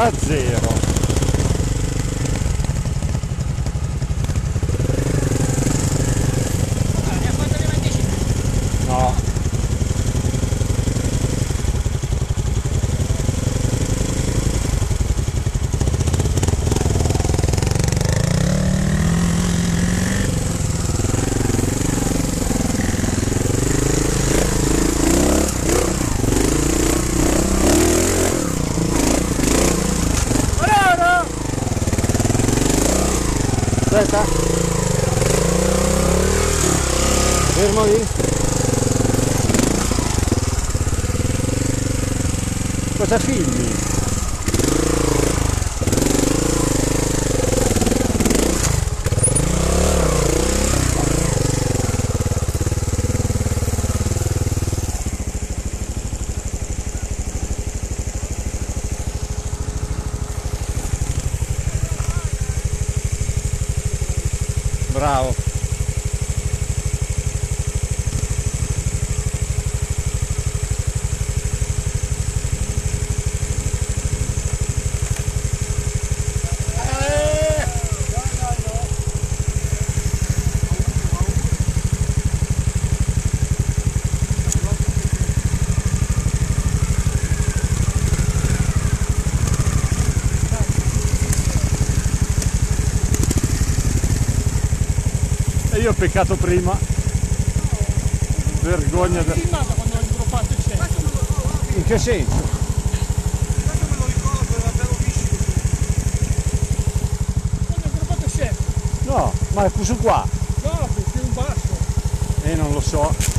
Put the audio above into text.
a zero aspetta fermo lì cosa filmi? Bravo e io ho peccato prima vergogna da... in che senso? No ma è su qua No, più in basso. e non lo so